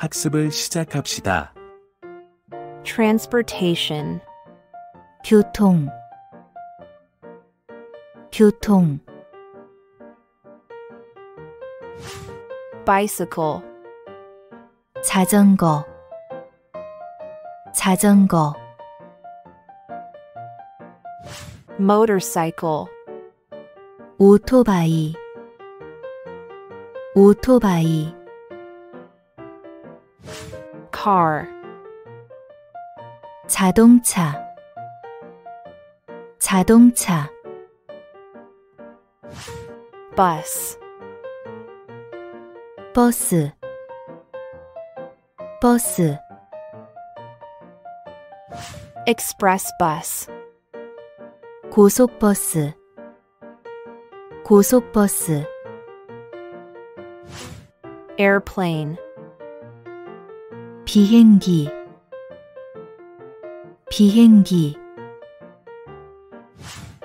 학습을 시작합시다. transportation, 교통 교통 bicycle, 자전거 자전거 motorcycle, 오토바이 오토바이 car, 자동차 자동차 bus, 버스 버스 express bus, 고속버스 고속버스 airplane, 비행기. 비행기.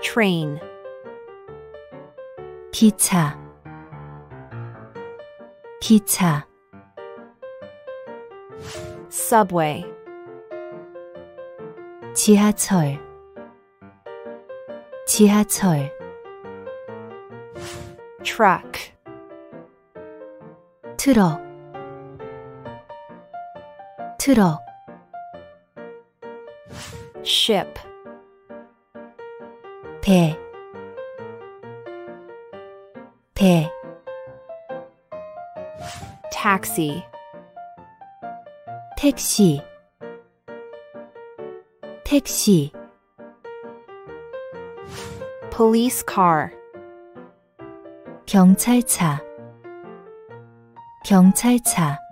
Train, 기차. 기차. Subway, 지하철. 지하철. Truck, 트럭 트럭 ship, 배, 배, taxi, 택시, 택시, police car, 경찰차, 경찰차,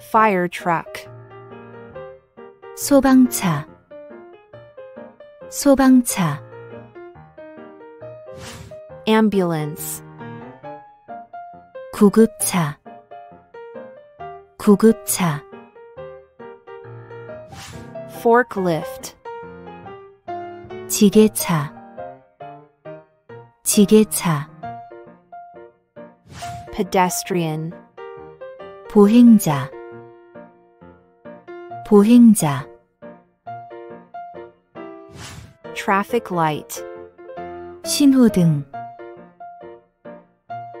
fire truck, 소방차, 소방차, ambulance, 구급차, 구급차, forklift, 지게차, 지게차, pedestrian, 보행자, 보행자, traffic light, 신호등,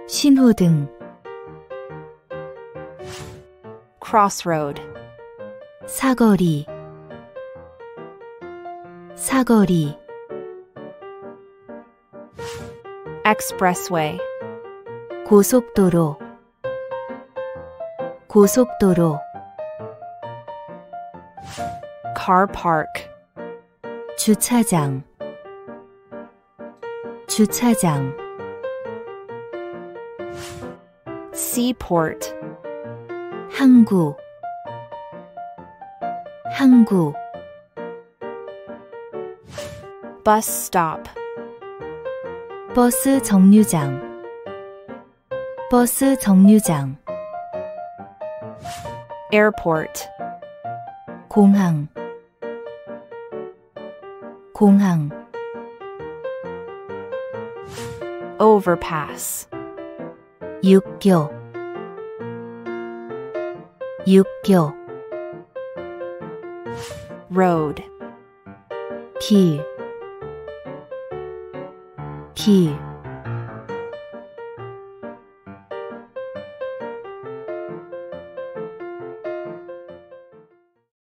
신호등, crossroad, 사거리, 사거리, expressway, 고속도로, 고속도로, car park, 주차장, 주차장, seaport, 항구, 항구, bus stop, 버스 정류장, 버스 정류장, airport, 공항, 공항, overpass, 육교, 육교, road, 길, 길,